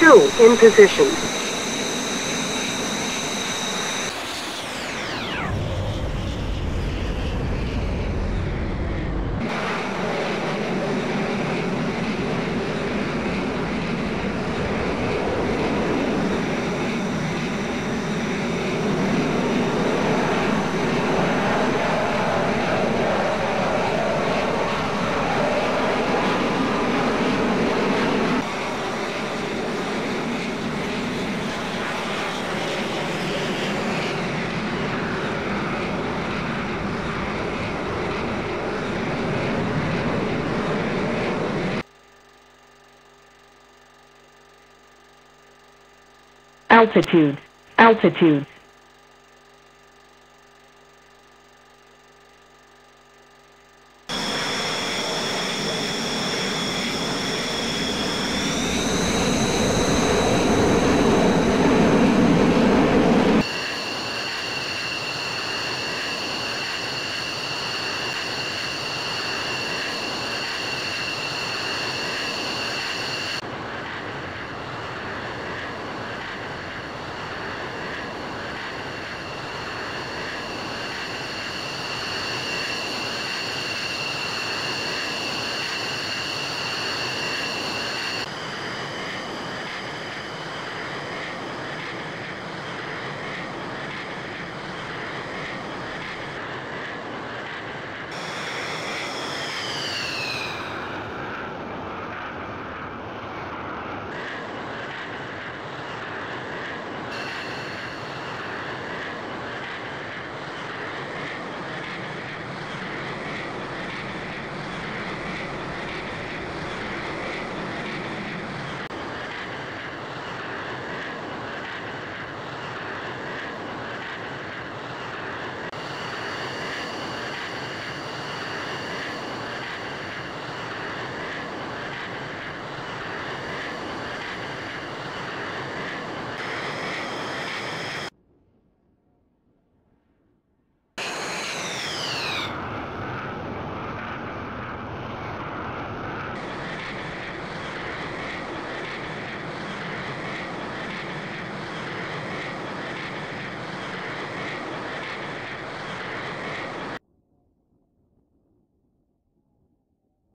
Two in position. Altitude, altitude.